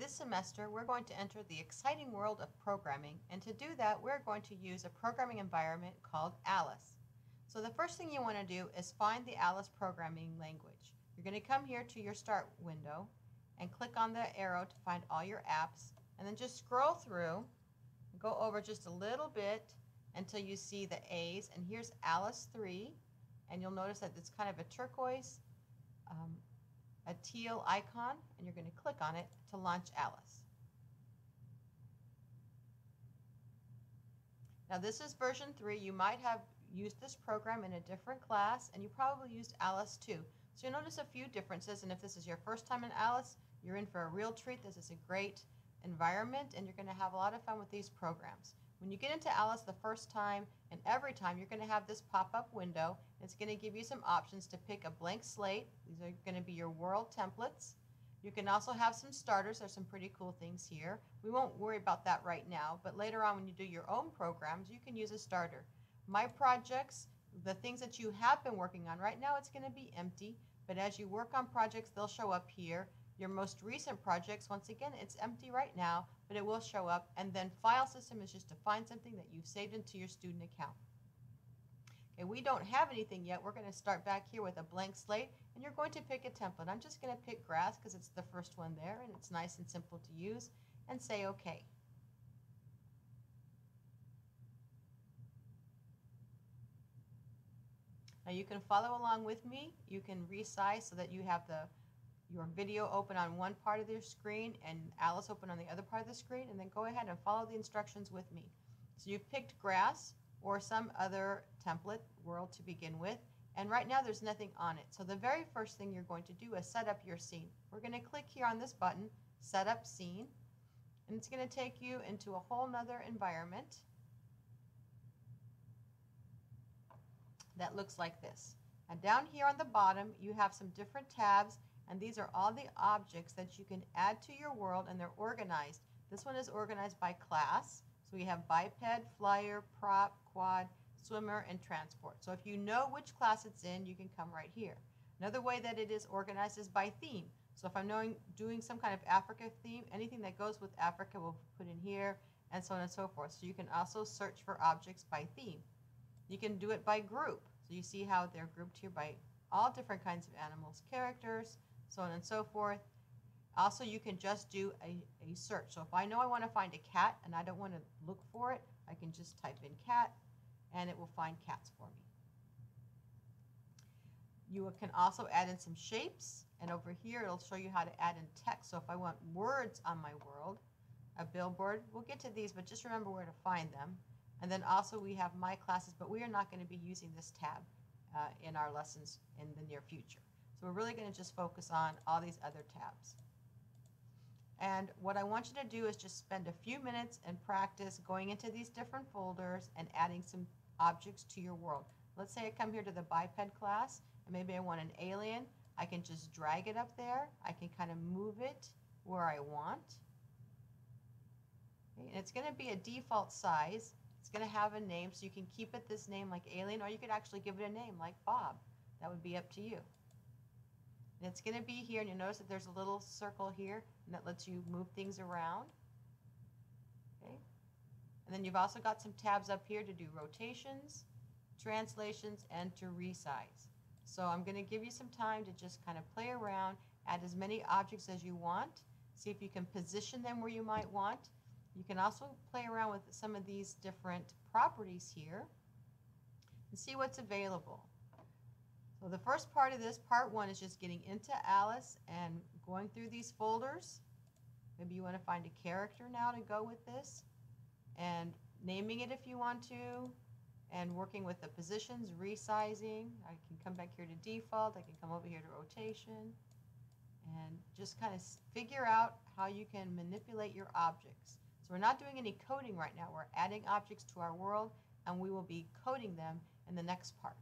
This semester, we're going to enter the exciting world of programming, and to do that, we're going to use a programming environment called Alice. So the first thing you want to do is find the Alice programming language. You're going to come here to your Start window and click on the arrow to find all your apps, and then just scroll through, go over just a little bit until you see the A's, and here's Alice 3, and you'll notice that it's kind of a turquoise um, a teal icon and you're going to click on it to launch Alice. Now this is version 3. You might have used this program in a different class and you probably used Alice 2. So you'll notice a few differences and if this is your first time in Alice, you're in for a real treat. This is a great environment and you're going to have a lot of fun with these programs. When you get into Alice the first time and every time, you're going to have this pop-up window. It's going to give you some options to pick a blank slate. These are going to be your world templates. You can also have some starters. There's some pretty cool things here. We won't worry about that right now, but later on when you do your own programs, you can use a starter. My projects, the things that you have been working on, right now it's going to be empty, but as you work on projects, they'll show up here. Your most recent projects, once again, it's empty right now, but it will show up. And then file system is just to find something that you've saved into your student account. Okay, we don't have anything yet. We're going to start back here with a blank slate, and you're going to pick a template. I'm just going to pick grass because it's the first one there, and it's nice and simple to use, and say OK. Now you can follow along with me. You can resize so that you have the your video open on one part of your screen and Alice open on the other part of the screen and then go ahead and follow the instructions with me. So you've picked grass or some other template world to begin with and right now there's nothing on it. So the very first thing you're going to do is set up your scene. We're going to click here on this button, set up scene, and it's going to take you into a whole nother environment that looks like this. And down here on the bottom you have some different tabs and these are all the objects that you can add to your world and they're organized. This one is organized by class. So we have biped, flyer, prop, quad, swimmer, and transport. So if you know which class it's in, you can come right here. Another way that it is organized is by theme. So if I'm knowing, doing some kind of Africa theme, anything that goes with Africa we'll put in here, and so on and so forth. So you can also search for objects by theme. You can do it by group. So you see how they're grouped here by all different kinds of animals, characters, so on and so forth. Also, you can just do a, a search. So if I know I want to find a cat and I don't want to look for it, I can just type in cat and it will find cats for me. You can also add in some shapes and over here it'll show you how to add in text. So if I want words on my world, a billboard, we'll get to these, but just remember where to find them. And then also we have my classes, but we are not going to be using this tab uh, in our lessons in the near future. So we're really going to just focus on all these other tabs. And what I want you to do is just spend a few minutes and practice going into these different folders and adding some objects to your world. Let's say I come here to the biped class and maybe I want an alien. I can just drag it up there. I can kind of move it where I want. And it's going to be a default size. It's going to have a name so you can keep it this name like alien or you could actually give it a name like Bob. That would be up to you. And it's going to be here, and you'll notice that there's a little circle here, and that lets you move things around. Okay. And then you've also got some tabs up here to do rotations, translations, and to resize. So I'm going to give you some time to just kind of play around, add as many objects as you want, see if you can position them where you might want. You can also play around with some of these different properties here and see what's available. So the first part of this, part one, is just getting into Alice and going through these folders. Maybe you want to find a character now to go with this and naming it if you want to and working with the positions, resizing. I can come back here to default. I can come over here to rotation and just kind of figure out how you can manipulate your objects. So we're not doing any coding right now. We're adding objects to our world and we will be coding them in the next part.